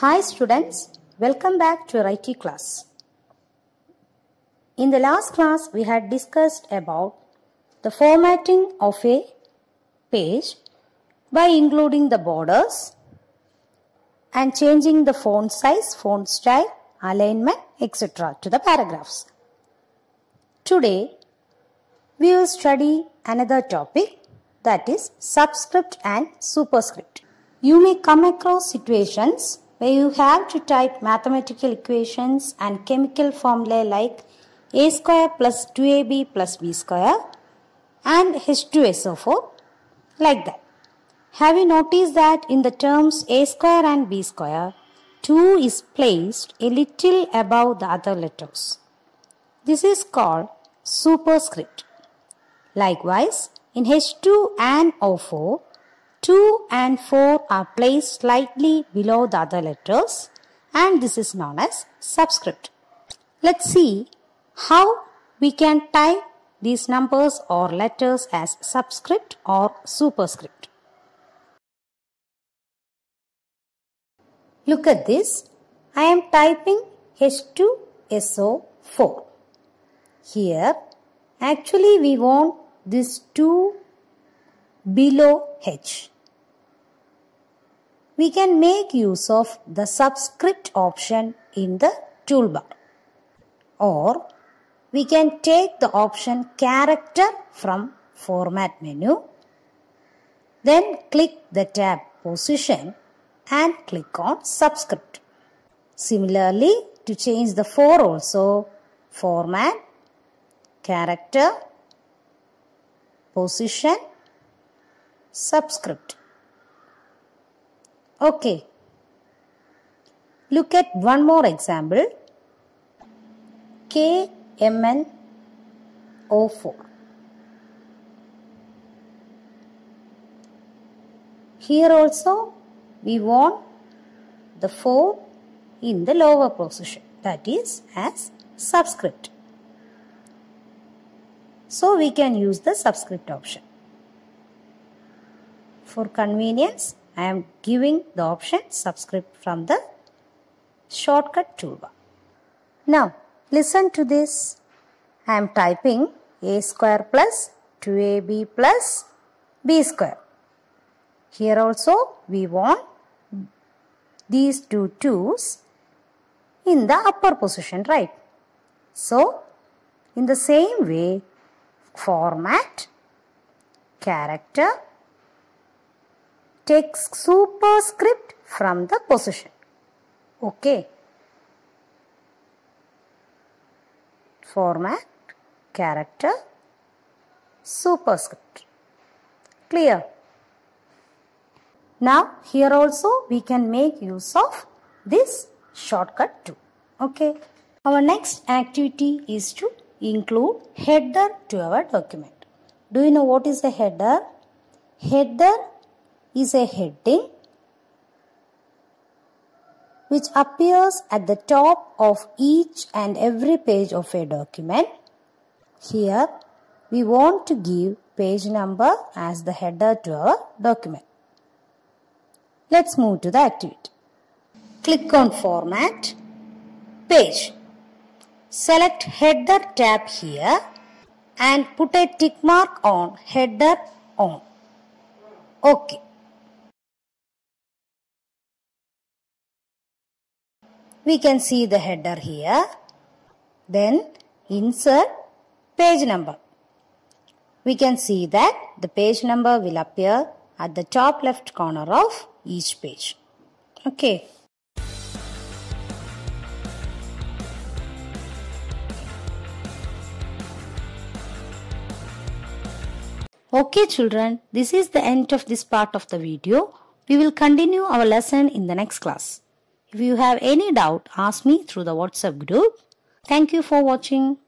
Hi students, welcome back to IT class. In the last class, we had discussed about the formatting of a page by including the borders and changing the font size, font style, alignment, etc. to the paragraphs. Today, we will study another topic that is subscript and superscript. You may come across situations where you have to type mathematical equations and chemical formulae like a square plus 2ab plus b square and H2SO4 like that. Have you noticed that in the terms a square and b square, 2 is placed a little above the other letters. This is called superscript. Likewise, in H2 and O4, 2 and 4 are placed slightly below the other letters and this is known as subscript. Let's see how we can type these numbers or letters as subscript or superscript. Look at this. I am typing H2SO4. Here, actually we want this 2 below H. We can make use of the subscript option in the toolbar. Or we can take the option character from format menu. Then click the tab position and click on subscript. Similarly, to change the 4 also, format, character, position, subscript. Okay. Look at one more example. KMNO4. Here also we want the 4 in the lower position that is as subscript. So we can use the subscript option. For convenience, I am giving the option subscript from the shortcut toolbar. Now, listen to this. I am typing a square plus 2ab plus b square. Here also we want these two 2's in the upper position, right? So, in the same way, format, character, takes superscript from the position. Okay. Format, character, superscript. Clear? Now here also we can make use of this shortcut too. Okay. Our next activity is to include header to our document. Do you know what is the header? Header is a heading which appears at the top of each and every page of a document. Here we want to give page number as the header to our document. Let's move to the activity. Click on Format, Page. Select Header tab here and put a tick mark on Header on. OK. We can see the header here. Then insert page number. We can see that the page number will appear at the top left corner of each page. Okay. Okay children, this is the end of this part of the video. We will continue our lesson in the next class. If you have any doubt, ask me through the WhatsApp group. Thank you for watching.